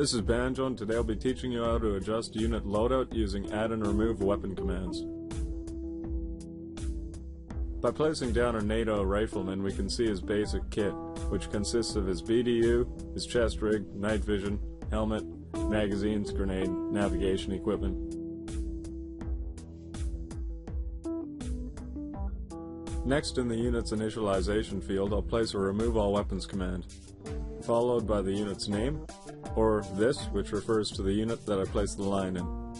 This is Banjo and today I'll be teaching you how to adjust unit loadout using add and remove weapon commands. By placing down our NATO rifleman we can see his basic kit, which consists of his BDU, his chest rig, night vision, helmet, magazines, grenade, navigation equipment. Next in the unit's initialization field I'll place a remove all weapons command, followed by the unit's name, or this, which refers to the unit that I place the line in.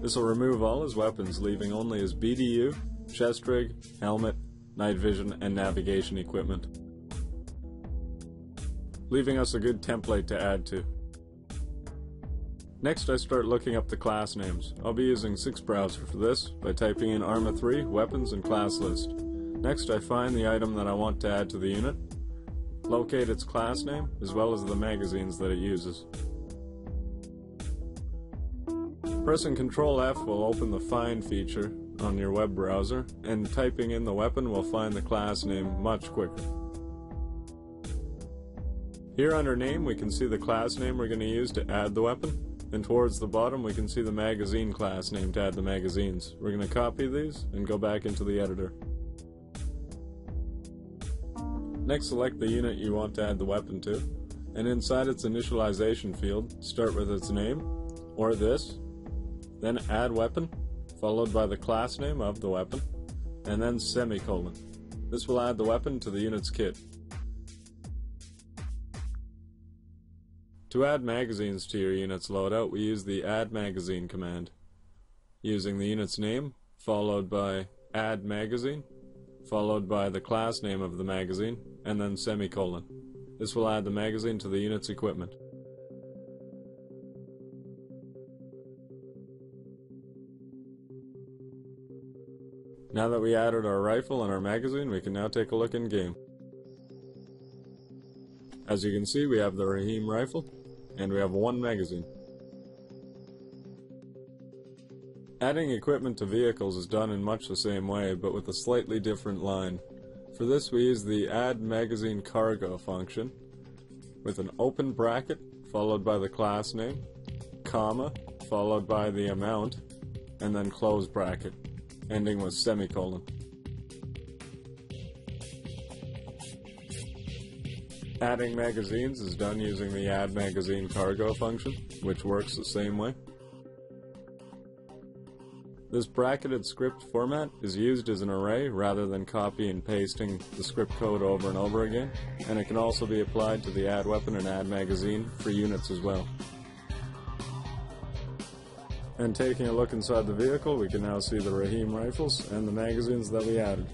This will remove all his weapons, leaving only his BDU, chest rig, helmet, night vision, and navigation equipment. Leaving us a good template to add to. Next I start looking up the class names. I'll be using SixBrowser for this by typing in ARMA 3, Weapons, and Class List. Next I find the item that I want to add to the unit, locate its class name, as well as the magazines that it uses. Pressing Ctrl F will open the Find feature on your web browser, and typing in the weapon will find the class name much quicker. Here under Name we can see the class name we're going to use to add the weapon, and towards the bottom we can see the magazine class name to add the magazines. We're going to copy these and go back into the editor. Next select the unit you want to add the weapon to, and inside its initialization field, start with its name, or this, then add weapon, followed by the class name of the weapon, and then semicolon. This will add the weapon to the unit's kit. To add magazines to your unit's loadout, we use the add magazine command, using the unit's name, followed by add magazine, followed by the class name of the magazine, and then semicolon. This will add the magazine to the unit's equipment. Now that we added our rifle and our magazine, we can now take a look in game. As you can see, we have the Rahim rifle, and we have one magazine. Adding equipment to vehicles is done in much the same way, but with a slightly different line. For this we use the Add Magazine Cargo function, with an open bracket, followed by the class name, comma, followed by the amount, and then close bracket, ending with semicolon. Adding magazines is done using the Add Magazine Cargo function, which works the same way. This bracketed script format is used as an array rather than copy and pasting the script code over and over again, and it can also be applied to the add weapon and add magazine for units as well. And taking a look inside the vehicle, we can now see the Rahim rifles and the magazines that we added.